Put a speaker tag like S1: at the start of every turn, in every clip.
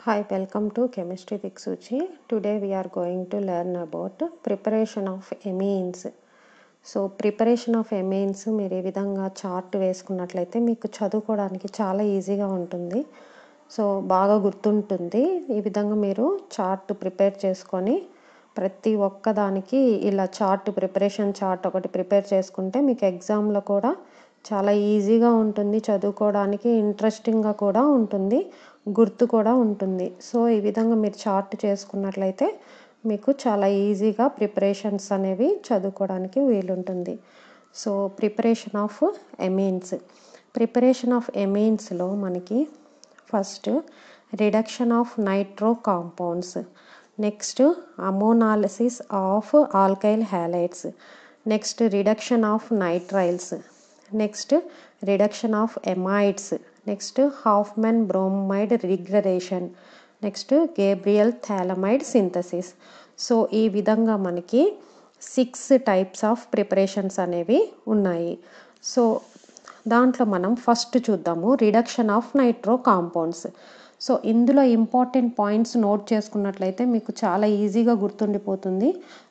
S1: Hi, welcome to Chemistry with Suchi. Today we are going to learn about preparation of amines. So preparation of amines మీరు ఏ విధంగా chart వేసుకున్నట్లయితే మీకు చదువుకోవడానికి చాలా ఈజీగా ఉంటుంది సో బాగా గుర్తుంటుంది ఈ విధంగా మీరు చార్ట్ ప్రిపేర్ చేసుకొని ప్రతి ఒక్క దానికి ఇలా చార్ట్ ప్రిపరేషన్ చార్ట్ ఒకటి ప్రిపేర్ చేసుకుంటే మీకు ఎగ్జామ్లో కూడా చాలా ఈజీగా ఉంటుంది చదువుకోవడానికి ఇంట్రెస్టింగ్గా కూడా ఉంటుంది గుర్తు కూడా ఉంటుంది. సో ఈ విధంగా మీరు చార్ట్ చేసుకున్నట్లయితే మీకు చాలా ఈజీగా ప్రిపరేషన్స్ అనేవి చదువుకోవడానికి వీలుంటుంది. So preparation of amines preparation of ఎమెయిన్స్లో మనకి first reduction of nitro compounds. Next ammonolysis of alkyl halides next reduction of nitriles. Next reduction of amides next Hofmann bromide degradation next Gabriel phthalimide synthesis so ఈ విధంగా మనకి six types of preparations అనేవి ఉన్నాయి. So దాంట్లో మనం first చూద్దాము. Reduction of nitro compounds so ఇందులో important points note చేసుకున్నట్లయితే మీకు చాలా ఈజీగా గుర్తుండిపోతుంది.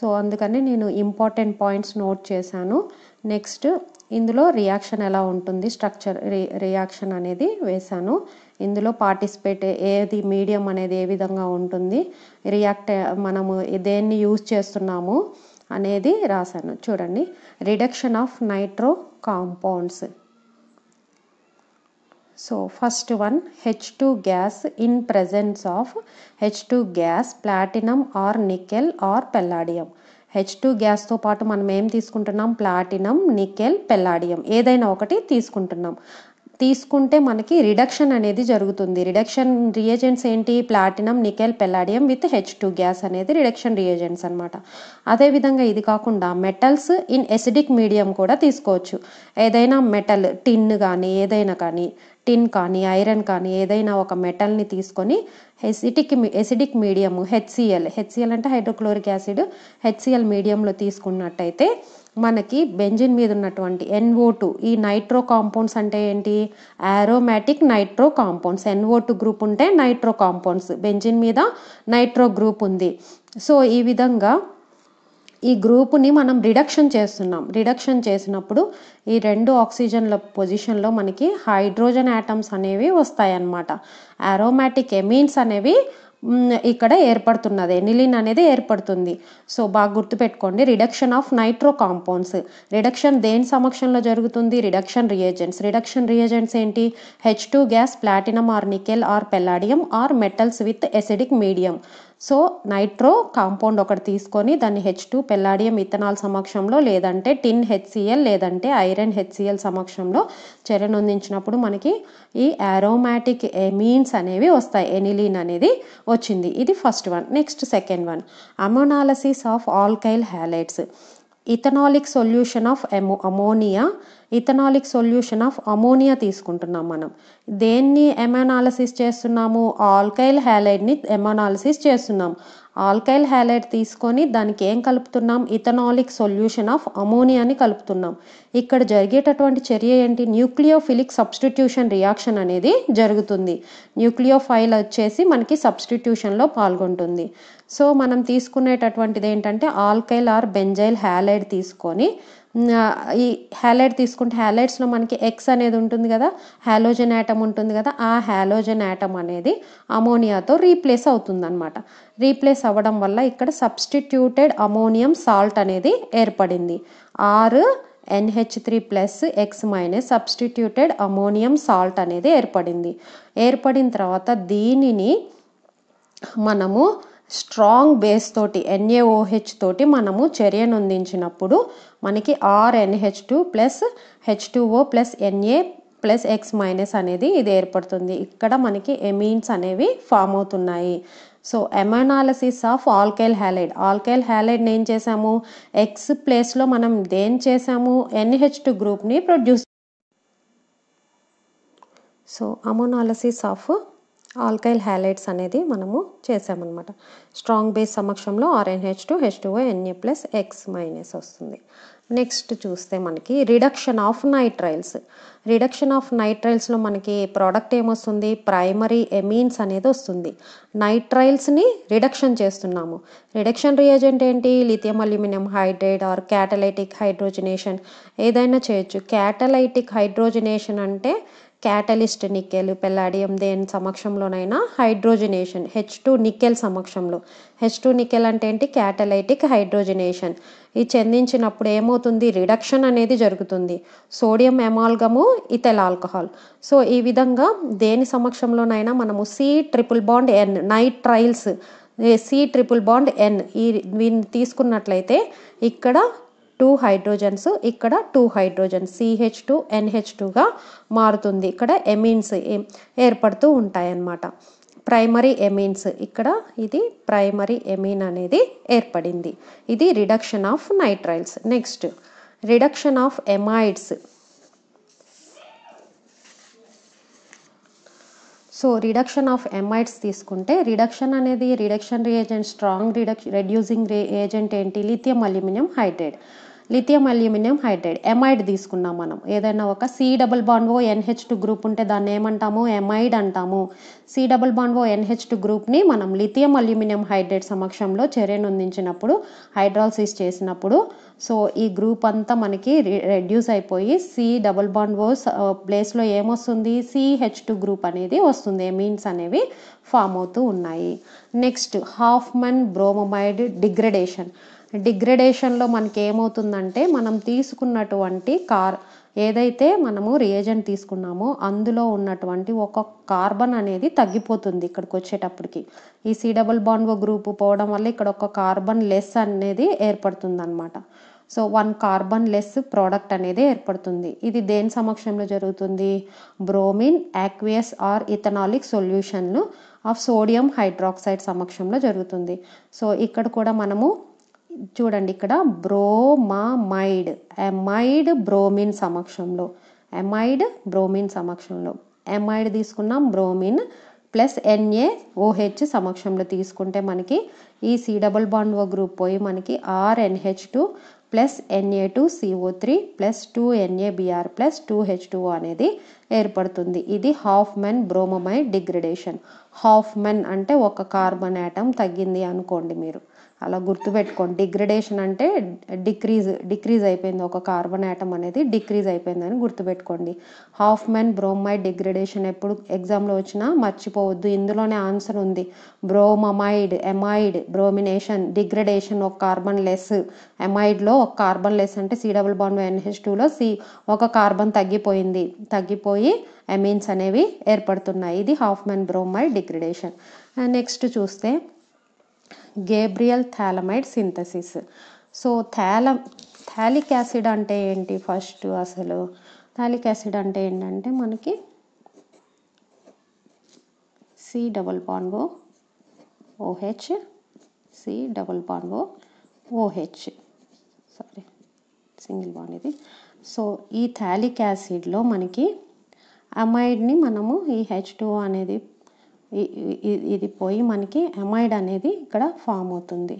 S1: సో అందుకని నేను ఇంపార్టెంట్ పాయింట్స్ నోట్ చేశాను. నెక్స్ట్ ఇందులో రియాక్షన్ ఎలా ఉంటుంది? స్ట్రక్చర్ రియాక్షన్ అనేది వేశాను. ఇందులో పార్టిసిపేట్ ఏది మీడియం అనేది ఏ విధంగా ఉంటుంది? రియాక్ట్ మనము దేన్ని యూజ్ చేస్తున్నాము అనేది రాశాను. చూడండి. Reduction of nitro compounds so first one H two gas in presence of H two gas platinum or nickel or palladium H two గ్యాస్తో పాటు మనం ఏం తీసుకుంటున్నాం? ప్లాటినం నికెల్ పెల్లాడియం ఏదైనా ఒకటి తీసుకుంటున్నాం. తీసుకుంటే మనకి రిడక్షన్ అనేది జరుగుతుంది. రిడక్షన్ రియేజెంట్స్ ఏంటి? Platinum nickel palladium with H two gas అనేది రిడక్షన్ రియేజెంట్స్ అనమాట అదేవిధంగా ఇది కాకుండా మెటల్స్ ఇన్ ఎసిడిక్ మీడియం కూడా తీసుకోవచ్చు. ఏదైనా మెటల్ టిన్ కానీ ఏదైనా కానీ టిన్ కానీ ఐరన్ కానీ ఏదైనా ఒక మెటల్ని తీసుకొని acetic acidic medium HCl HCl అంటే హైడ్రోక్లోరిక్ యాసిడ్. హెచ్సిఎల్ మీడియంలో తీసుకున్నట్టయితే మనకి బెంజిన్ మీద ఉన్నటువంటి ఎన్ఓ టూ ఈ నైట్రో కాంపౌండ్స్ అంటే ఏంటి? Aromatic nitro compounds. NO two group ఉంటే నైట్రో కాంపౌండ్స్. బెంజిన్ మీద నైట్రో గ్రూప్ ఉంది. సో ఈ విధంగా ఈ గ్రూపుని మనం రిడక్షన్ చేస్తున్నాం. రిడక్షన్ చేసినప్పుడు ఈ రెండు ఆక్సిజన్ల పొజిషన్లో మనకి హైడ్రోజన్ యాటమ్స్ అనేవి వస్తాయన్నమాట. అరోమాటిక్ ఎమీన్స్ అనేవి ఇక్కడ ఏర్పడుతున్నది. ఎనిలిన్ అనేది ఏర్పడుతుంది. సో బాగా గుర్తుపెట్టుకోండి. Reduction of nitro compounds. Reduction దేని సమక్షంలో జరుగుతుంది? Reduction reagents. రిడక్షన్ రియేజెంట్స్ ఏంటి? H two gas platinum or nickel or palladium or metals with acidic medium so nitro compound ఒకటి తీసుకొని దాన్ని హెచ్ టూ పెల్లాడియం ఇథనాల్ సమక్షంలో లేదంటే టిన్ హెచ్సిఎల్ లేదంటే ఐరన్ హెచ్సిఎల్ సమక్షంలో చర్యనొందించినప్పుడు మనకి ఈ ఆరోమాటిక్ ఎమీన్స్ అనేవి వస్తాయి. ఎనిలీన్ అనేది వచ్చింది. ఇది first one. Next second one. Ammonolysis of alkyl halides ethanolic solution of ఎమో ammonia ethanolic solution of ammonia తీసుకుంటున్నాం మనం. దేన్ని ఎమోనాలసిస్ చేస్తున్నాము? ఆల్కైల్ హ్యాలైడ్ని ఎమోనాలసిస్ చేస్తున్నాం. ఆల్కైల్ హ్యాలైడ్ తీసుకొని దానికి ఏం కలుపుతున్నాం? ఇథనాలిక్ సొల్యూషన్ ఆఫ్ అమోనియాని కలుపుతున్నాం. ఇక్కడ జరిగేటటువంటి చర్య ఏంటి? న్యూక్లియోఫిలిక్ సబ్స్టిట్యూషన్ రియాక్షన్ అనేది జరుగుతుంది. న్యూక్లియోఫైల్ వచ్చేసి మనకి సబ్స్టిట్యూషన్లో పాల్గొంటుంది. సో మనం తీసుకునేటటువంటిది ఏంటంటే ఆల్కైల్ ఆర్ బెంజైల్ హ్యాలైడ్ తీసుకొని ఈ హ్యాలైడ్ తీసుకుంటే హ్యాలైడ్స్లో మనకి ఎక్స్ అనేది ఉంటుంది కదా హ్యాలోజన్ యాటమ్ ఉంటుంది కదా ఆ హ్యాలోజన్ యాటమ్ అనేది అమోనియాతో రీప్లేస్ అవుతుంది అనమాట రీప్లేస్ అవ్వడం వల్ల ఇక్కడ సబ్స్టిట్యూటెడ్ అమోనియం సాల్ట్ అనేది ఏర్పడింది. R NH three plus X minus substituted ammonium salt అనేది ఏర్పడింది. ఏర్పడిన తర్వాత దీనిని మనము స్ట్రాంగ్ బేస్ తోటి ఎన్ఏఓహెచ్ తోటి మనము చర్యను అందించినప్పుడు మనకి RNH two plus H two O plus NA plus X minus అనేది ఇది ఏర్పడుతుంది. ఇక్కడ మనకి ఎమీన్స్ అనేవి ఫామ్ అవుతున్నాయి. So ammonolysis of alkyl halide alkyl హ్యాలైడ్ని ఏం చేసాము ఎక్స్ ప్లేస్లో మనం దేని చేసాము ఎన్హెచ్ టూ గ్రూప్ని produce so ammonolysis of alkyl halides అనేది మనము చేసామన్నమాట. స్ట్రాంగ్ బేస్ సమక్షంలో RNH two H two NA plus X minus వస్తుంది. నెక్స్ట్ చూస్తే మనకి reduction of nitriles. Reduction of నైట్రైల్స్లో మనకి ప్రోడక్ట్ ఏమొస్తుంది? ప్రైమరీ ఎమీన్స్ అనేది వస్తుంది. నైట్రైల్స్ని రిడక్షన్ చేస్తున్నాము. రిడక్షన్ రియేజెంట్ ఏంటి? Lithium aluminium hydrate or catalytic hydrogenation. ఏదైనా చేయొచ్చు. క్యాటలైటిక్ హైడ్రోజనేషన్ అంటే క్యాటలిస్ట్ నికెల్ పెల్లాడియం దేని సమక్షంలోనైనా హైడ్రోజనేషన్ హెచ్ టూ నికెల్ సమక్షంలో. హెచ్ టూ నికెల్ అంటే ఏంటి? Catalytic hydrogenation. ఇది చెందించినప్పుడు ఏమవుతుంది? రిడక్షన్ అనేది జరుగుతుంది. Sodium amalgam ethyl alcohol. So ఈ విధంగా దేని సమక్షంలోనైనా మనము C triple bond N nitriles C triple bond N ఈ దీన్ని తీసుకున్నట్లయితే ఇక్కడ టూ హైడ్రోజన్స్ ఇక్కడ two hydrogens CH two NH టూగా మారుతుంది. ఇక్కడ ఎమీన్స్ ఏర్పడుతూ ఉంటాయన్నమాట. ప్రైమరీ ఎమీన్స్ ఇక్కడ ఇది ప్రైమరీ ఎమీన్ అనేది ఏర్పడింది. ఇది reduction of nitriles next reduction of amides so reduction of amides తీసుకుంటే రిడక్షన్ అనేది reduction reagent strong రిడక్ reducing agent ఏంటి? Lithium aluminium hydrate lithium aluminium hydrate amide తీసుకున్నాం మనం. ఏదైనా ఒక C double bond O NH two group ఉంటే దాన్ని ఏమంటాము? ఎమైడ్ అంటాము. C double bond O NH two గ్రూప్ని మనం లిథియం అల్యూమినియం హైడ్రేట్ సమక్షంలో చర్యనొందించినప్పుడు హైడ్రాలసిస్ చేసినప్పుడు సో ఈ గ్రూప్ అంతా మనకి రెడ్యూస్ అయిపోయి సి డబుల్ బాండ్ ఓ ప్లేస్లో ఏమొస్తుంది సిహెచ్ టూ గ్రూప్ అనేది వస్తుంది. ఎమీన్స్ అనేవి ఫామ్ అవుతూ ఉన్నాయి. నెక్స్ట్ హాఫ్మన్ బ్రోమమైడ్ డిగ్రడేషన్ డిగ్రడేషన్లో మనకి ఏమవుతుందంటే మనం తీసుకున్నటువంటి కార్ ఏదైతే మనము రియేజెంట్ తీసుకున్నామో అందులో ఉన్నటువంటి ఒక కార్బన్ అనేది తగ్గిపోతుంది ఇక్కడికి వచ్చేటప్పటికి. ఈ సి డబుల్ బాండ్ గ్రూప్ పోవడం వల్ల ఇక్కడ ఒక కార్బన్ లెస్ అనేది ఏర్పడుతుంది అనమాట so one carbon less product అనేది ఏర్పడుతుంది. ఇది దేని సమక్షంలో జరుగుతుంది? Bromine aqueous or ethanolic solution of sodium hydroxide సమక్షంలో జరుగుతుంది. సో ఇక్కడ కూడా మనము చూడండి ఇక్కడ బ్రోమామైడ్. ఎమైడ్ బ్రోమిన్ సమక్షంలో. ఎమైడ్ బ్రోమిన్ సమక్షంలో. ఎమైడ్ తీసుకున్నాం బ్రోమిన్ ప్లస్ ఎన్ఏ ఓహెచ్ సమక్షంలో తీసుకుంటే మనకి ఈ C double bond O group పోయి మనకి RNH two plus NA two CO three plus two NABR plus two H two అనేది ఏర్పడుతుంది. ఇది Hofmann bromamide degradation. Hofmann అంటే ఒక కార్బన్ యాటమ్ తగ్గింది అనుకోండి మీరు. అలా గుర్తుపెట్టుకోండి. డిగ్రడేషన్ అంటే డిక్రీజ్ డిక్రీజ్ అయిపోయింది. ఒక కార్బన్ యాటమ్ అనేది డిక్రీజ్ అయిపోయిందని గుర్తుపెట్టుకోండి. హాఫ్ మెన్ బ్రోమైడ్ డిగ్రడేషన్ ఎప్పుడు ఎగ్జామ్లో వచ్చినా మర్చిపోవద్దు. ఇందులోనే ఆన్సర్ ఉంది. బ్రోమమైడ్ ఎమైడ్ బ్రోమినేషన్ డిగ్రడేషన్ ఒక కార్బన్ లెస్ ఎమైడ్లో ఒక కార్బన్ లెస్ అంటే సి డబుల్ బాండ్ ఎన్హెచ్ టూలో సి ఒక కార్బన్ తగ్గిపోయింది. తగ్గిపోయి ఎమీన్స్ అనేవి ఏర్పడుతున్నాయి. ఇది Hofmann bromide degradation next చూస్తే గేబ్రియల్ థాలమైడ్ సింథసిస్. సో థాల థాలిక్ యాసిడ్ అంటే ఏంటి ఫస్ట్ అసలు? థాలిక్ యాసిడ్ అంటే ఏంటంటే మనకి C double bond OH C double bond OH. Sorry single bond ఇది. సో ఈ థాలిక్ యాసిడ్లో మనకి అమైడ్ని మనము ఈ హెచ్ టూ అనేది ఇది పోయి మనకి అమైడ్ అనేది ఇక్కడ ఫామ్ అవుతుంది.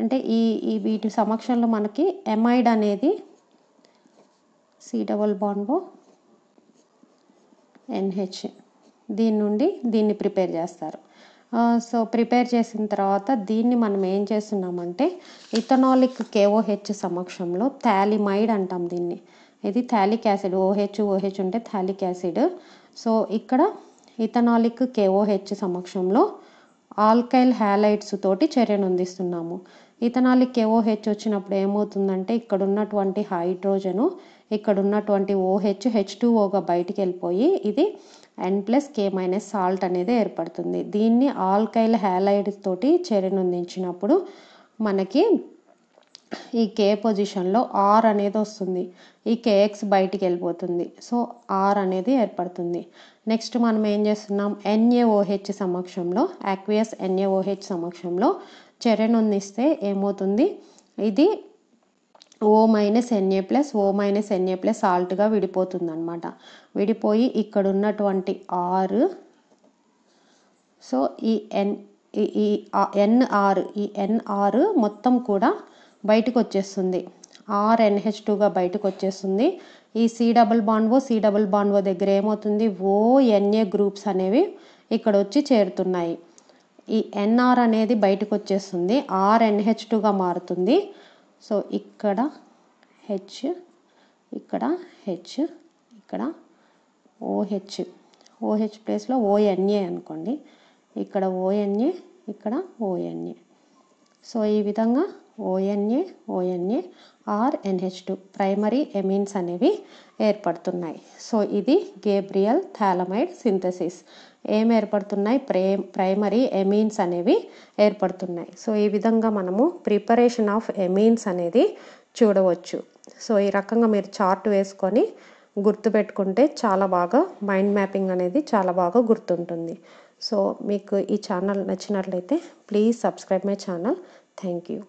S1: అంటే ఈ ఈ వీటి సమక్షంలో మనకి ఎమైడ్ అనేది సి డబల్ బాండ్ ఎన్హెచ్ దీని నుండి దీన్ని ప్రిపేర్ చేస్తారు. సో ప్రిపేర్ చేసిన తర్వాత దీన్ని మనం ఏం చేస్తున్నామంటే ఇథనాలిక్ కేఓహెచ్ సమక్షంలో థాలిమైడ్ అంటాం దీన్ని. ఇది థాలిక్ యాసిడ్ ఓహెచ్ ఓహెచ్ ఉంటే థాలిక్ యాసిడ్ సో ఇక్కడ ఇథనాలిక్ కేఓహెచ్ సమక్షంలో ఆల్కైల్ హ్యాలైట్స్ తోటి చర్యను అందిస్తున్నాము. ఇథనాలిక్ కేఓహెచ్ వచ్చినప్పుడు ఏమవుతుందంటే ఇక్కడ ఉన్నటువంటి హైడ్రోజను ఇక్కడ ఉన్నటువంటి ఓహెచ్ హెచ్ టూ ఓగా బయటికి వెళ్ళిపోయి ఇది N plus K minus salt అనేది ఏర్పడుతుంది. దీన్ని ఆల్కైల్ హ్యాలైడ్ తోటి చర్యను అందించినప్పుడు మనకి ఈ కే పొజిషన్లో ఆర్ అనేది వస్తుంది. ఈ కేఎక్స్ బయటికి వెళ్ళిపోతుంది. సో ఆర్ అనేది ఏర్పడుతుంది. నెక్స్ట్ మనం ఏం చేస్తున్నాం? ఎన్ఏఓహెచ్ సమక్షంలో యాక్వియస్ ఎన్ఏఓహెచ్ సమక్షంలో చర్యనొందిస్తే ఏమవుతుంది? ఇది O minus Na plus O minus Na plus సాల్ట్గా విడిపోతుంది అనమాట విడిపోయి ఇక్కడ ఉన్నటువంటి ఆర్ సో ఈ ఎన్ ఈ ఎన్ఆర్ ఈ ఎన్ఆర్ మొత్తం కూడా బయటకు వచ్చేస్తుంది. ఆర్ ఎన్హెచ్ టూగా బయటకు వచ్చేస్తుంది. ఈ C double bond O C double bond O దగ్గర ఏమవుతుంది? ఓ ఎన్ఏ గ్రూప్స్ అనేవి ఇక్కడ వచ్చి చేరుతున్నాయి. ఈ ఎన్ఆర్ అనేది బయటకు వచ్చేస్తుంది. ఆర్ ఎన్హెచ్ టూగా మారుతుంది. సో ఇక్కడ హెచ్ ఇక్కడ హెచ్ ఇక్కడ ఓహెచ్ ఓహెచ్ ప్లేస్లో ఓఎన్ఏ అనుకోండి. ఇక్కడ ఓఎన్ఏ ఇక్కడ ఓఎన్ఏ సో ఈ విధంగా ONa ONa R NH two primary amines అనేవి ఏర్పడుతున్నాయి. సో ఇది గేబ్రియల్ థాలమైడ్ సింథసిస్ ఏం ఏర్పడుతున్నాయి? ప్రే ప్రైమరీ ఎమీన్స్ అనేవి ఏర్పడుతున్నాయి. సో ఈ విధంగా మనము ప్రిపరేషన్ ఆఫ్ ఎమీన్స్ అనేది చూడవచ్చు. సో ఈ రకంగా మీరు చార్ట్ వేసుకొని గుర్తుపెట్టుకుంటే చాలా బాగా మైండ్ మ్యాపింగ్ అనేది చాలా బాగా గుర్తుంటుంది. సో మీకు ఈ ఛానల్ నచ్చినట్లయితే please subscribe my channel thank you